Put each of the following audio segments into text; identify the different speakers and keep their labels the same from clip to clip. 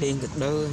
Speaker 1: điên cực đơ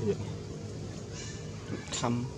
Speaker 2: việc
Speaker 1: thăm.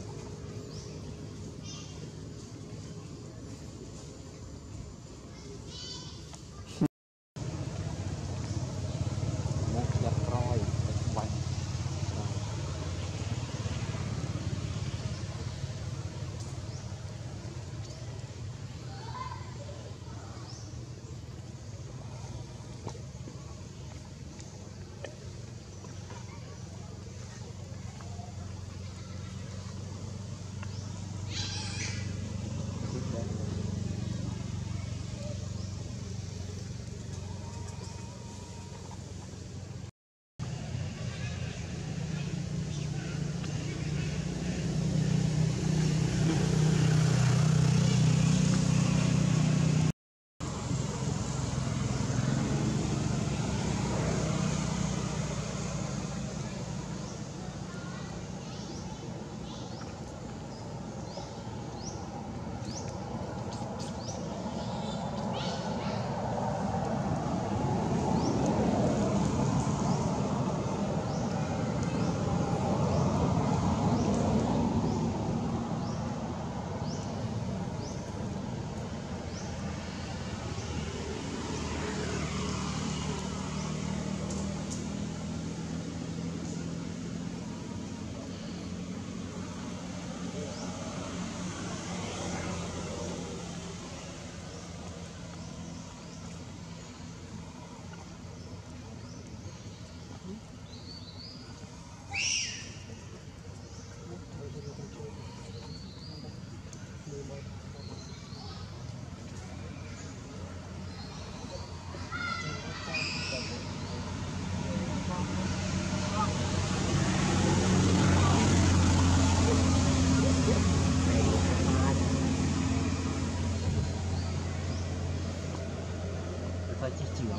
Speaker 1: phải chỉ trưởng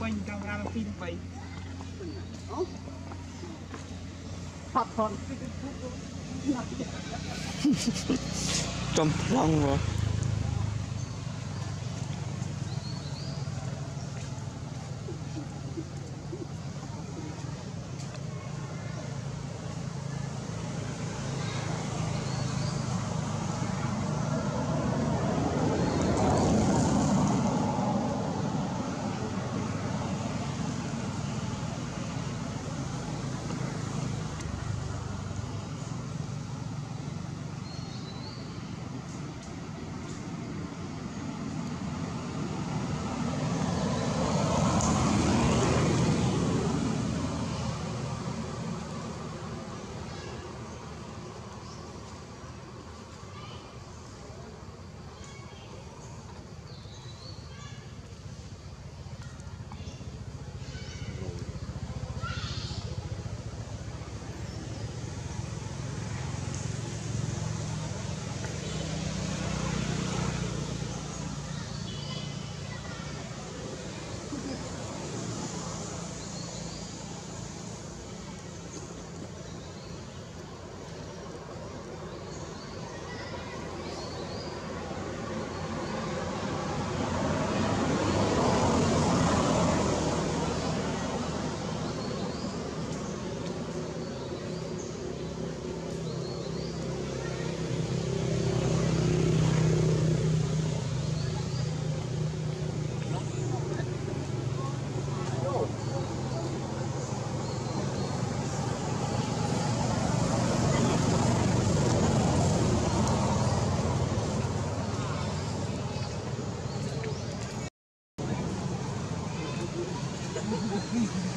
Speaker 1: quanh
Speaker 3: camera phim vậy. Phát con
Speaker 1: trong lòng rồi Mm-hmm.